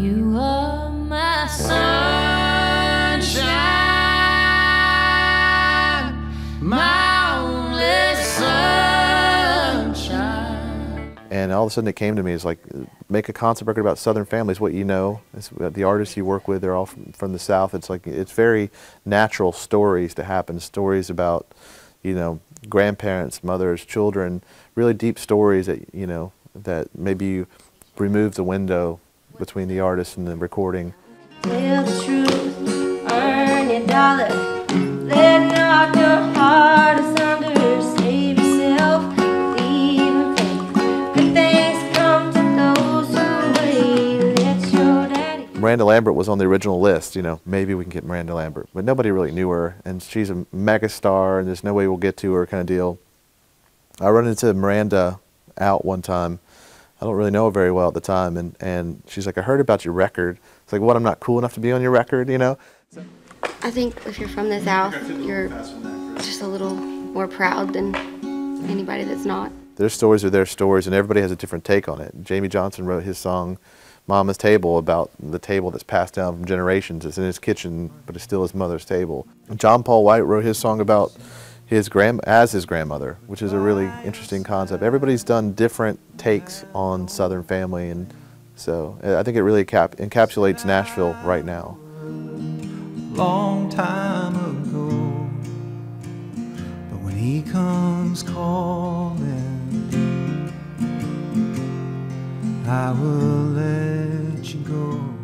You are my. And all of a sudden it came to me, it's like, make a concept record about Southern families, what you know. It's, uh, the artists you work with, they're all from, from the South. It's like, it's very natural stories to happen, stories about, you know, grandparents, mothers, children, really deep stories that, you know, that maybe you remove the window between the artist and the recording. Tell the truth, earn your dollar. Let not your heart asunder. Save yourself, in faith. Good things come to those who. Let your daddy. Miranda Lambert was on the original list, you know, maybe we can get Miranda Lambert, but nobody really knew her, and she's a mega star, and there's no way we'll get to her kind of deal. I run into Miranda out one time. I don't really know her very well at the time, and, and she's like, I heard about your record. It's like, what, I'm not cool enough to be on your record, you know? I think if you're from the South, you're just a little more proud than anybody that's not. Their stories are their stories, and everybody has a different take on it. Jamey Johnson wrote his song, Mama's Table, about the table that's passed down from generations. It's in his kitchen, but it's still his mother's table. John Paul White wrote his song about his grand as his grandmother, which is a really interesting concept. Everybody's done different takes on Southern family, and so eh, I think it really cap encapsulates Nashville right now. Long time ago, but when he comes calling, I will let you go.